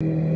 you